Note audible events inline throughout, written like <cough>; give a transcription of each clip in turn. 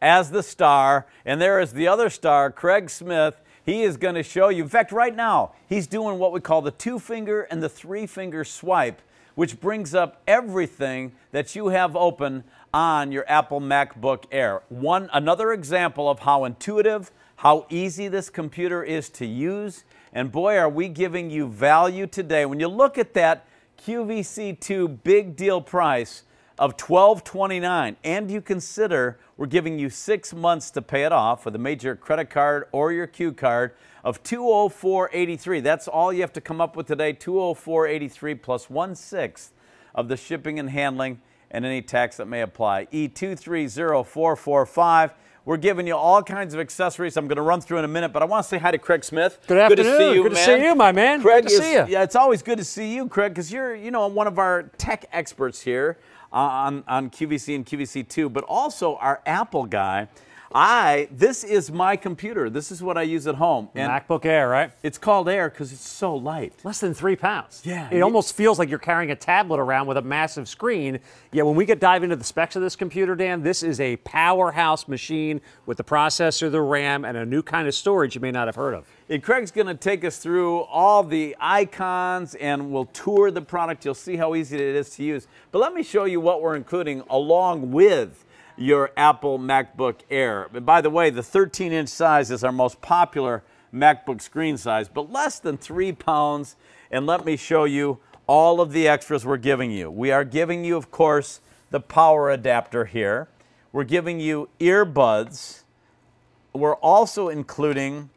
as the star, and there is the other star, Craig Smith. He is going to show you. In fact, right now, he's doing what we call the two finger and the three finger swipe, which brings up everything that you have open on your Apple MacBook Air. One another example of how intuitive, how easy this computer is to use, and boy, are we giving you value today. When you look at that QVC2 big deal price of 1229 and you consider we're giving you 6 months to pay it off with a major credit card or your Q card of 20483. That's all you have to come up with today, 20483 plus plus one sixth of the shipping and handling and any tax that may apply. E230445. We're giving you all kinds of accessories. I'm going to run through in a minute, but I want to say hi to Craig Smith. Good afternoon. Good to see you, good man. to see you, my man. Craig good to is, see you. Yeah, it's always good to see you, Craig, because you're, you know, one of our tech experts here uh, on, on QVC and QVC2, but also our Apple guy. I this is my computer. This is what I use at home, and MacBook Air, right? it's called Air because it's so light. Less than three pounds. Yeah. It almost feels like you're carrying a tablet around with a massive screen. Yet when we get dive into the specs of this computer, Dan, this is a powerhouse machine with the processor, the RAM, and a new kind of storage you may not have heard of. And Craig's going to take us through all the icons and we'll tour the product. You'll see how easy it is to use. But let me show you what we're including along with your Apple MacBook Air. And by the way, the 13 inch size is our most popular MacBook screen size, but less than three pounds. And let me show you all of the extras we're giving you. We are giving you, of course, the power adapter here. We're giving you earbuds. We're also including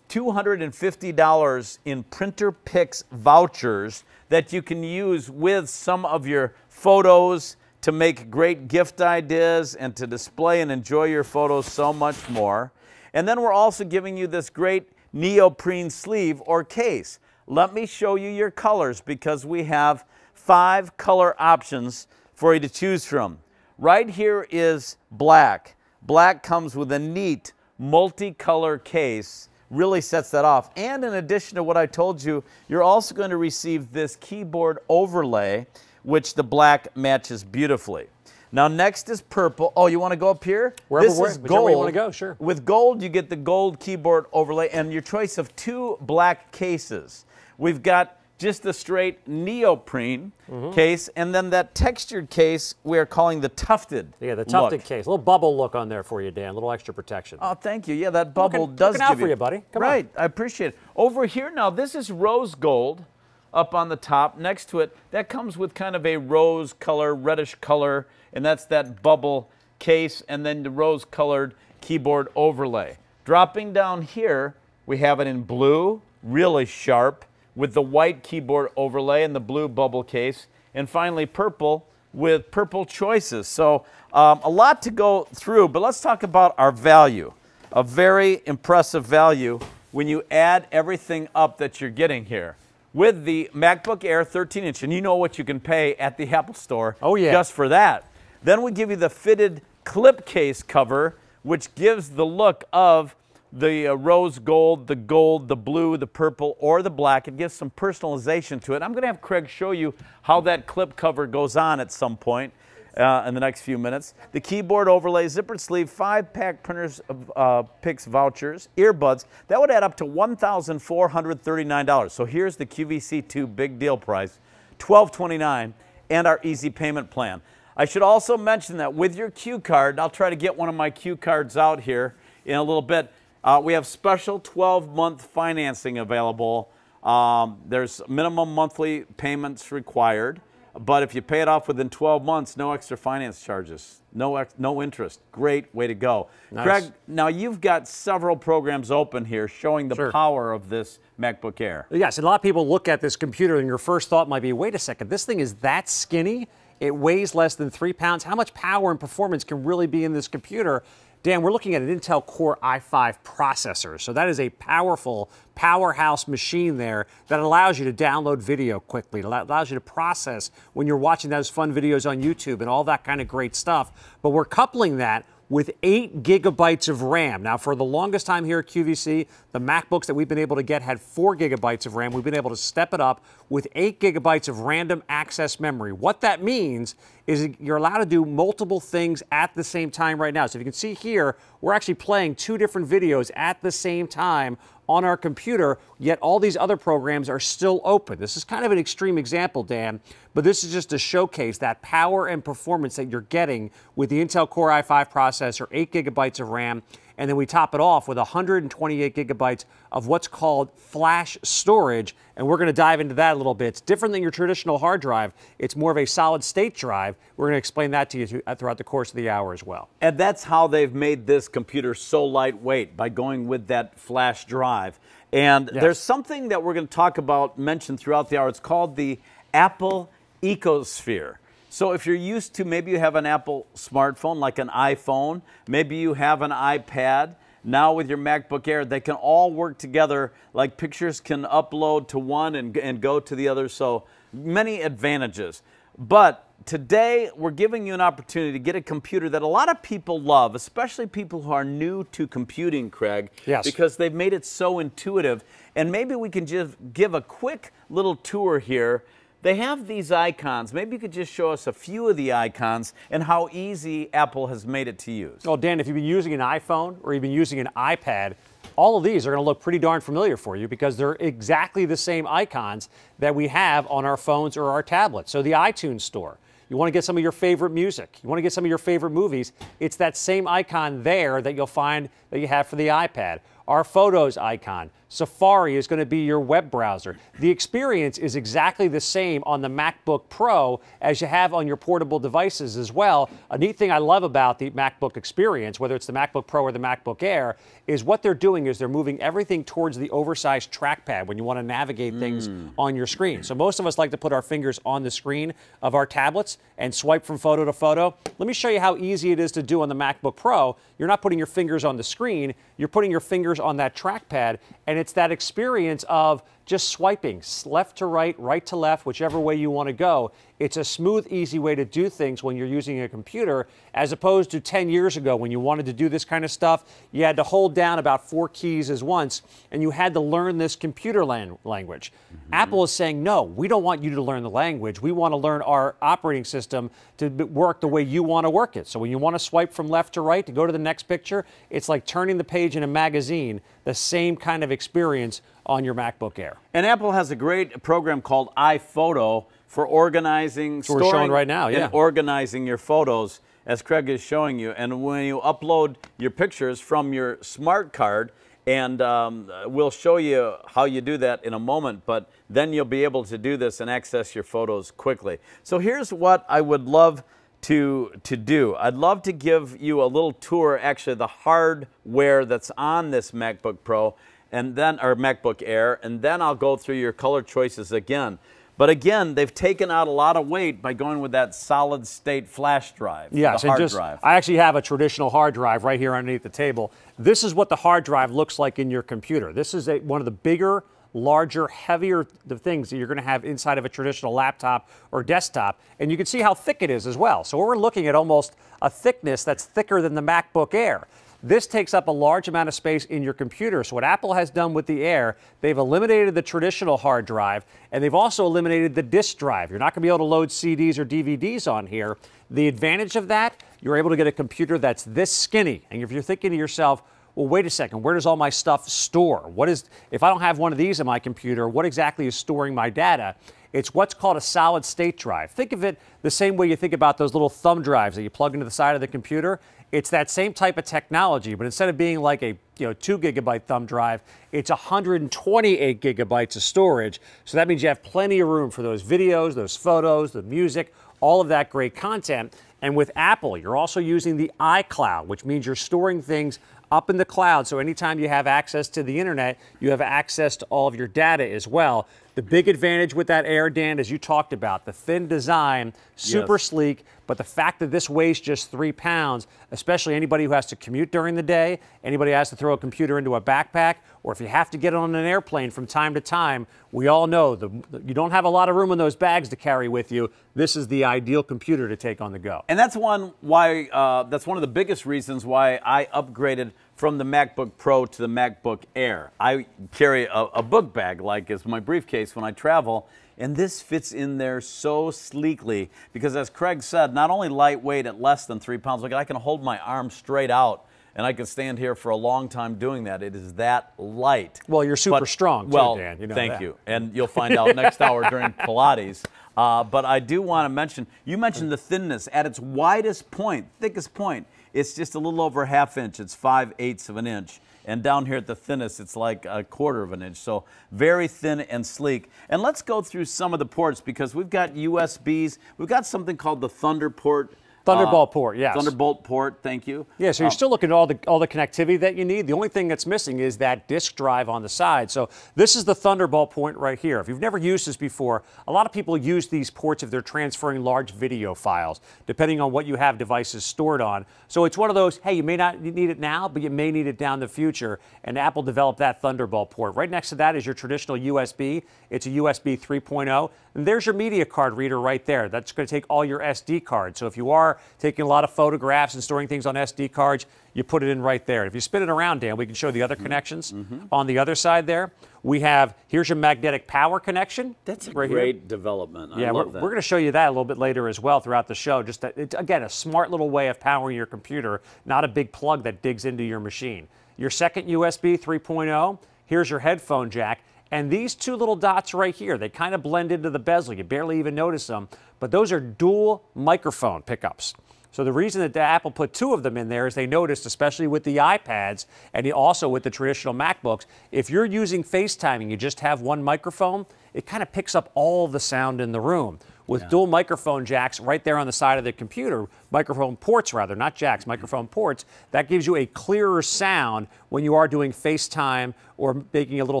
$250 in PrinterPix vouchers that you can use with some of your photos to make great gift ideas and to display and enjoy your photos so much more. And then we're also giving you this great neoprene sleeve or case. Let me show you your colors because we have five color options for you to choose from. Right here is black. Black comes with a neat multicolor case, really sets that off. And in addition to what I told you, you're also going to receive this keyboard overlay, which the black matches beautifully. Now, next is purple. Oh, you want to go up here? Wherever- this where- is gold. you wanna go, sure. With gold, you get the gold keyboard overlay and your choice of two black cases. We've got just the straight neoprene Mm-hmm. case, and then that textured case we are calling the tufted. Yeah, the tufted look. case. A little bubble look on there for you, Dan. A little extra protection. Oh, thank you. Yeah, that bubble Looking- does looking out give for you, buddy. Come on. right, I appreciate it. Over here now, this is rose gold up on the top. Next to it, that comes with kind of a rose color, reddish color, and that's that bubble case, and then the rose colored keyboard overlay. Dropping down here, we have it in blue, really sharp, with the white keyboard overlay and the blue bubble case, and finally purple with purple choices. So um, a lot to go through, but let's talk about our value. A very impressive value when you add everything up that you're getting here. With the MacBook Air 13 inch, and you know what you can pay at the Apple Store Oh, yeah. just for that. Then we give you the fitted clip case cover, which gives the look of the uh, rose gold, the gold, the blue, the purple, or the black. It gives some personalization to it. I'm going to have Craig show you how that clip cover goes on at some point uh, in the next few minutes. The keyboard overlay, zippered sleeve, five pack printers uh, Pix vouchers, earbuds. That would add up to $1,439. So here's the QVC2 big deal price, 1,229, and our easy payment plan. I should also mention that with your Q card, I'll try to get one of my Q cards out here in a little bit. Uh, we have special 12 month financing available. Um, there's minimum monthly payments required, but if you pay it off within 12 months, no extra finance charges, no, ex- no interest. Great way to go. Nice. Greg, now you've got several programs open here showing the Sure. power of this MacBook Air. Yes, and a lot of people look at this computer and your first thought might be, wait a second, this thing is that skinny? It weighs less than three pounds. How much power and performance can really be in this computer? Dan, we're looking at an Intel Core i5 processor. So that is a powerful powerhouse machine there that allows you to download video quickly. It allows you to process when you're watching those fun videos on YouTube and all that kind of great stuff. But we're coupling that with eight gigabytes of RAM. Now, for the longest time here at QVC, the MacBooks that we've been able to get had four gigabytes of RAM. We've been able to step it up with eight gigabytes of random access memory. What that means is you're allowed to do multiple things at the same time right now. So if you can see here, we're actually playing two different videos at the same time on our computer, yet all these other programs are still open. This is kind of an extreme example, Dan, but this is just to showcase that power and performance that you're getting with the Intel Core i5 processor, 8 gigabytes of RAM, and then we top it off with 128 gigabytes of what's called flash storage. And we're going to dive into that a little bit. It's different than your traditional hard drive, it's more of a solid state drive. We're going to explain that to you throughout the course of the hour as well. And that's how they've made this computer so lightweight by going with that flash drive. And yes. there's something that we're going to talk about, mentioned throughout the hour. It's called the Apple Ecosphere. So if you're used to maybe you have an Apple smartphone like an iPhone, maybe you have an iPad, now with your MacBook Air, they can all work together like pictures can upload to one and, and go to the other. So many advantages. But today we're giving you an opportunity to get a computer that a lot of people love, especially people who are new to computing, Craig. Yes. Because they've made it so intuitive. And maybe we can just give a quick little tour here they have these icons. Maybe you could just show us a few of the icons and how easy Apple has made it to use. Well, Dan, if you've been using an iPhone or you've been using an iPad, all of these are going to look pretty darn familiar for you because they're exactly the same icons that we have on our phones or our tablets. So the iTunes Store. You want to get some of your favorite music. You want to get some of your favorite movies. It's that same icon there that you'll find that you have for the iPad. Our Photos icon. Safari is going to be your web browser. The experience is exactly the same on the MacBook Pro as you have on your portable devices as well. A neat thing I love about the MacBook experience, whether it's the MacBook Pro or the MacBook Air, is what they're doing is they're moving everything towards the oversized trackpad when you want to navigate things mm. on your screen. So most of us like to put our fingers on the screen of our tablets and swipe from photo to photo. Let me show you how easy it is to do on the MacBook Pro. You're not putting your fingers on the screen, you're putting your fingers on that trackpad and it's that experience of just swiping left to right, right to left, whichever way you want to go. It's a smooth, easy way to do things when you're using a computer, as opposed to 10 years ago when you wanted to do this kind of stuff. You had to hold down about four keys at once, and you had to learn this computer lan- language. Mm-hmm. Apple is saying, no, we don't want you to learn the language. We want to learn our operating system to work the way you want to work it. So when you want to swipe from left to right to go to the next picture, it's like turning the page in a magazine, the same kind of experience on your MacBook Air. And Apple has a great program called iPhoto for organizing, so we're showing right now, yeah. and organizing your photos, as Craig is showing you. And when you upload your pictures from your smart card, and um, we'll show you how you do that in a moment, but then you'll be able to do this and access your photos quickly. So here's what I would love to, to do. I'd love to give you a little tour, actually, the hardware that's on this MacBook Pro and then our MacBook Air, and then I'll go through your color choices again. But again, they've taken out a lot of weight by going with that solid state flash drive. Yes, and just, drive. I actually have a traditional hard drive right here underneath the table. This is what the hard drive looks like in your computer. This is a, one of the bigger, larger, heavier the things that you're going to have inside of a traditional laptop or desktop. And you can see how thick it is as well. So we're looking at almost a thickness that's thicker than the MacBook Air. This takes up a large amount of space in your computer. So, what Apple has done with the Air, they've eliminated the traditional hard drive and they've also eliminated the disk drive. You're not going to be able to load CDs or DVDs on here. The advantage of that, you're able to get a computer that's this skinny. And if you're thinking to yourself, well, wait a second, where does all my stuff store? What is, if I don't have one of these in my computer, what exactly is storing my data? It's what's called a solid state drive. Think of it the same way you think about those little thumb drives that you plug into the side of the computer. It's that same type of technology, but instead of being like a you know two gigabyte thumb drive, it's 128 gigabytes of storage. So that means you have plenty of room for those videos, those photos, the music, all of that great content. And with Apple, you're also using the iCloud, which means you're storing things up in the cloud. So anytime you have access to the internet, you have access to all of your data as well. The big advantage with that Air, Dan, as you talked about, the thin design, super Yes. sleek, but the fact that this weighs just three pounds, especially anybody who has to commute during the day, anybody who has to throw a computer into a backpack, or if you have to get on an airplane from time to time, we all know the, you don't have a lot of room in those bags to carry with you. This is the ideal computer to take on the go. And that's one why uh, that's one of the biggest reasons why I upgraded from the MacBook Pro to the MacBook Air. I carry a, a book bag like as my briefcase when I travel, and this fits in there so sleekly because, as Craig said, not only lightweight at less than three pounds. Look, I can hold my arm straight out. And I can stand here for a long time doing that. It is that light. Well, you're super strong too, well, Dan. You know thank that. you and you'll find out next <laughs> hour during Pilates. Uh, but I do want to mention you mentioned the thinness at its widest point, thickest point. It's just a little over a half inch. It's five eighths of an inch. And down here at the thinnest, it's like a quarter of an inch. So very thin and sleek. And let's go through some of the ports because we've got USBs. We've got something called the Thunder port. Thunderbolt uh, port, yes. Thunderbolt port, thank you. Yeah, so you're um, still looking at all the all the connectivity that you need. The only thing that's missing is that disk drive on the side. So this is the Thunderbolt point right here. If you've never used this before, a lot of people use these ports if they're transferring large video files, depending on what you have devices stored on. So it's one of those, hey, you may not need it now, but you may need it down the future. And Apple developed that Thunderbolt port. Right next to that is your traditional USB. It's a USB 3.0. And there's your media card reader right there. That's going to take all your SD cards. So if you are taking a lot of photographs and storing things on SD cards, you put it in right there. If you spin it around, Dan, we can show the other mm-hmm. connections. Mm-hmm. On the other side there, we have here's your magnetic power connection. That's a right here. great development. I Yeah, we're, that. we're going to show you that a little bit later as well throughout the show. Just that, it's, again, a smart little way of powering your computer, not a big plug that digs into your machine. Your second USB 3.0, here's your headphone jack. And these two little dots right here, they kind of blend into the bezel. You barely even notice them, but those are dual microphone pickups. So the reason that Apple put two of them in there is they noticed, especially with the iPads and also with the traditional MacBooks, if you're using FaceTime, you just have one microphone, it kind of picks up all the sound in the room. With dual microphone jacks right there on the side of the computer, microphone ports rather, not jacks, microphone ports, that gives you a clearer sound when you are doing FaceTime or making a little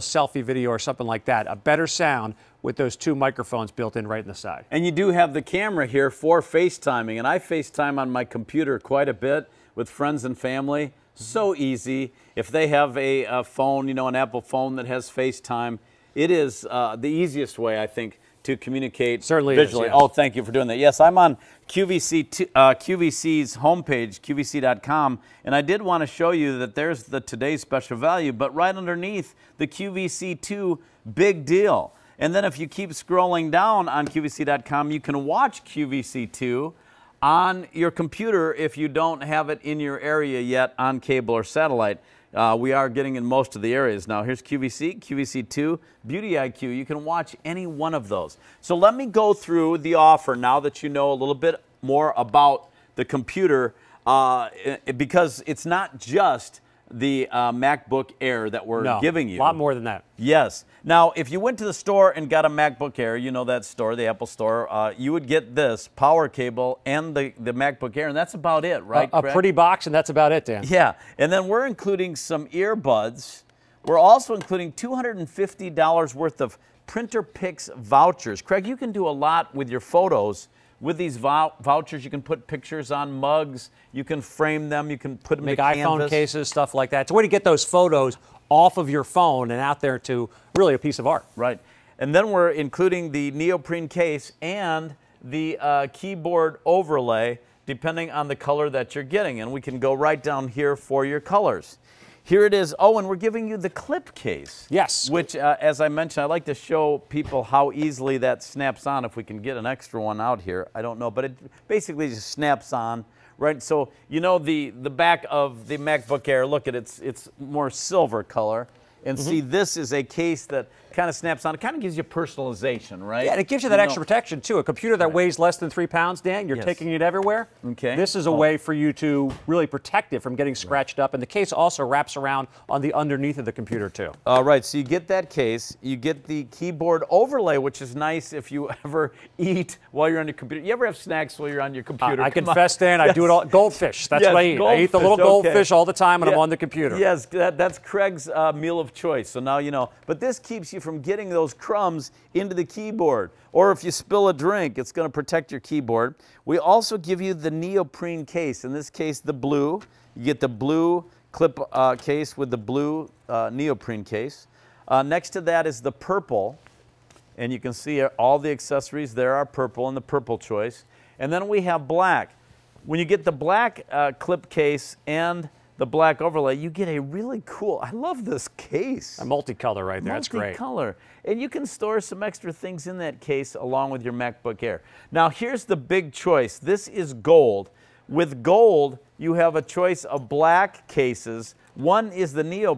selfie video or something like that. A better sound with those two microphones built in right in the side. And you do have the camera here for FaceTiming, and I FaceTime on my computer quite a bit with friends and family. So easy. If they have a, a phone, you know, an Apple phone that has FaceTime, it is uh, the easiest way, I think, to communicate Certainly is, visually. yes. Oh, thank you for doing that. Yes, I'm on QVC t- uh, QVC's homepage, QVC.com, and I did want to show you that there's the today's special value, but right underneath the QVC2 big deal. And then if you keep scrolling down on QVC.com, you can watch QVC2 on your computer if you don't have it in your area yet on cable or satellite. Uh, we are getting in most of the areas now. Here's QVC, QVC2, Beauty IQ. You can watch any one of those. So let me go through the offer now that you know a little bit more about the computer uh, because it's not just the uh, MacBook Air that we're No, giving you. A lot more than that. Yes. Now, if you went to the store and got a MacBook Air, you know that store, the Apple store, uh, you would get this power cable and the, the MacBook Air, and that's about it, right? a Craig? pretty box, and that's about it, Dan. Yeah. And then we're including some earbuds. We're also including $250 worth of PrinterPix vouchers. Craig, you can do a lot with your photos. With these vou- vouchers, you can put pictures on mugs. You can frame them. You can put them Make in iPhone canvas. cases, stuff like that. It's a way to get those photos off of your phone and out there to really a piece of art. Right. And then we're including the neoprene case and the uh, keyboard overlay, depending on the color that you're getting. And we can go right down here for your colors. Here it is. Oh, and we're giving you the clip case. Yes. Which, uh, as I mentioned, I like to show people how easily that snaps on. If we can get an extra one out here, I don't know, but it basically just snaps on. Right, so you know the the back of the MacBook Air. Look at it, it's it's more silver color, and Mm-hmm. see this is a case that kind of snaps on. It kind of gives you personalization, right? Yeah, and it gives you that know- extra protection too. A computer that weighs less than three pounds, Dan, you're Yes. taking it everywhere. Okay. This is a Oh. way for you to really protect it from getting scratched up. And the case also wraps around on the underneath of the computer too. All right, so you get that case, you get the keyboard overlay, which is nice if you <laughs> ever eat while you're on your computer. You ever have snacks while you're on your computer? I Come confess, on. Dan, I do it all. Goldfish. That's Yes, what I eat. I eat the little goldfish, goldfish okay. all the time when I'm on the computer. Yes, that, that's Craig's uh, meal of choice. So now you know. But this keeps you you from getting those crumbs into the keyboard. Or if you spill a drink, it's going to protect your keyboard. We also give you the neoprene case. In this case, the blue. You get the blue clip uh, case with the blue uh, neoprene case. Uh, next to that is the purple and you can see all the accessories there are purple in the purple choice. And then we have black. When you get the black uh, clip case and the black overlay, you get a really cool. I love this case. A multicolor right there. That's great. Multicolor. And you can store some extra things in that case along with your MacBook Air. Now, here's the big choice this is gold. With gold, you have a choice of black cases. One is the Neo